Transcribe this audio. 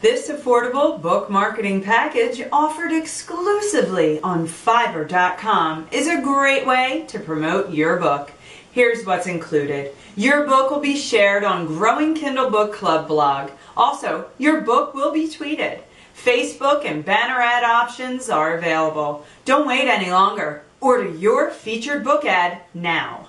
This affordable book marketing package offered exclusively on Fiverr.com is a great way to promote your book. Here's what's included. Your book will be shared on Growing Kindle Book Club blog. Also, your book will be tweeted. Facebook and banner ad options are available. Don't wait any longer. Order your featured book ad now.